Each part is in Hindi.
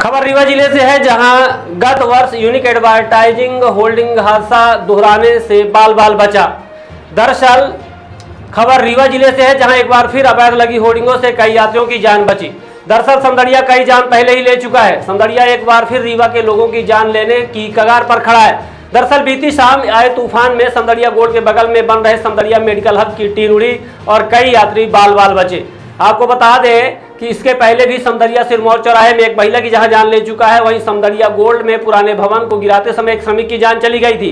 खबर रीवा ज़िले से है, जहाँ गत वर्ष यूनिक एडवर्टाइजिंग होल्डिंग हादसा दोहराने से बाल बाल बचा। दरअसल, खबर रीवा ज़िले से है, जहाँ एक बार फिर अवैध लगी होर्डिंगों से कई यात्रियों की जान बची। दरअसल समदड़िया कई जान पहले ही ले चुका है। समदड़िया एक बार फिर रीवा के लोगों की जान लेने की कगार पर खड़ा है। दरअसल, बीती शाम आए तूफ़ान में समदड़िया गोड़ के बगल में बन रहे समदड़िया मेडिकल हब की टीन उड़ी और कई यात्री बाल बाल बचे। आपको बता दें कि इसके पहले भी समदरिया सिरमौर चौराहे में एक महिला की जहाँ जान ले चुका है, वहीं समदरिया गोल्ड में पुराने भवन को गिराते समय एक श्रमिक की जान चली गई थी।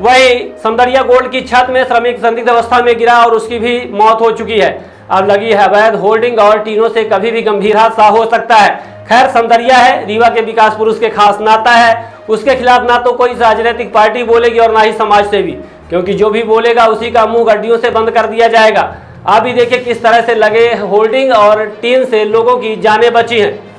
वहीं समदरिया गोल्ड की छत में श्रमिक संदिग्ध अवस्था में गिरा और उसकी भी मौत हो चुकी है। अब लगी है अवैध होल्डिंग और टीनों से कभी भी गंभीर हादसा हो सकता है। खैर, समदरिया है, रीवा के विकास पुरुष के खास नाता है। उसके खिलाफ ना तो कोई राजनीतिक पार्टी बोलेगी और ना ही समाज सेवी क्योंकि जो भी बोलेगा उसी का मुँह गड्डियों से बंद कर दिया जाएगा। आप भी देखिए किस तरह से लगे होल्डिंग और टीन से लोगों की जानें बची हैं।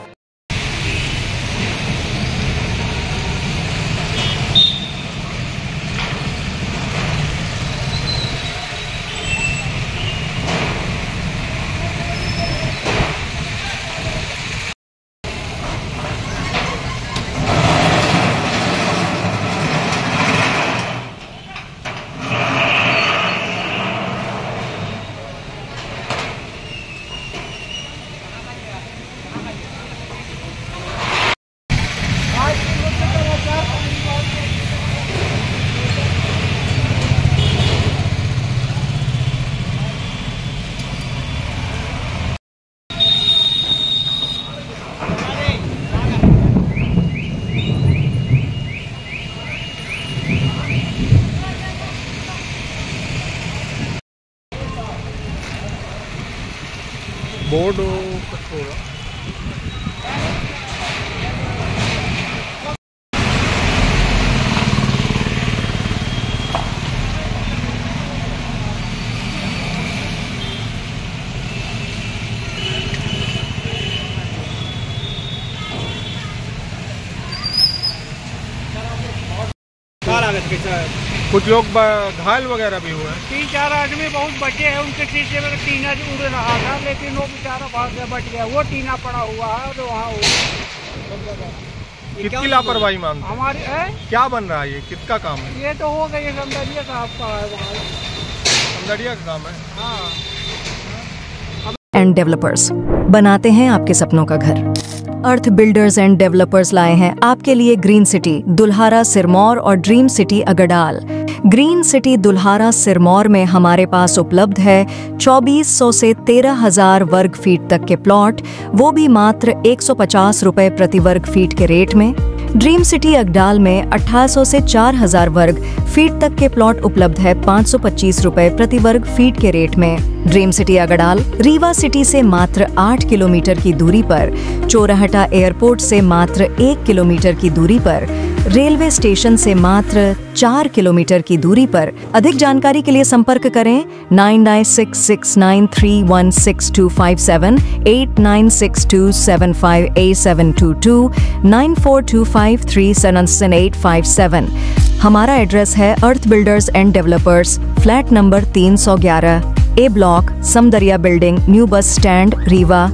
बोर्ड होगा कुछ लोग घायल वगैरह भी हुए हैं। तीन चार आदमी बहुत बचे हैं उनके शीशे में टीना उड़ रहा था लेकिन वो बेचारा भाग गया बच गया। वो टीना पड़ा हुआ है तो वहाँ कितनी लापरवाही मानते हैं? हमारी है? क्या बन रहा है ये? किसका काम है? ये तो हो गई समदरिया साहब का है वहाँ। समदड़िया का काम है? हाँ। एंड डेवलपर्स बनाते हैं आपके सपनों का घर। अर्थ बिल्डर्स एंड डेवलपर्स लाए हैं। आपके लिए ग्रीन सिटी दुल्हारा सिरमौर और dream city Agdal green city Dulhara Sirmaur में हमारे पास उपलब्ध है 2400 से 13000 वर्ग फीट तक के प्लॉट, वो भी मात्र 150 रुपए प्रति वर्ग फीट के रेट में। ड्रीम सिटी अगडाल में 1800 से 4000 वर्ग फीट तक के प्लॉट उपलब्ध है 525 रुपए प्रति वर्ग फीट के रेट में। Dream city Agdal, Rewa city से मात्र 8 किलोमीटर की दूरी पर, चोराहटा एयरपोर्ट से मात्र 1 किलोमीटर की दूरी पर रेलवे स्टेशन से मात्र चार किलोमीटर की दूरी पर। अधिक जानकारी के लिए संपर्क करें nine nine six six nine three one six two five seven, eight nine six two seven five eight seven two two, nine four two five three seven seven eight five seven. हमारा एड्रेस है earth builders and developers, flat number 311 A block, Samdariya building, new bus stand, Rewa.